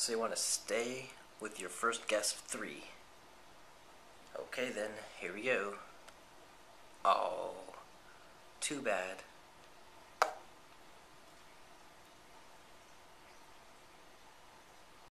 So you want to stay with your first guess of three. Okay then, here we go. Oh, too bad.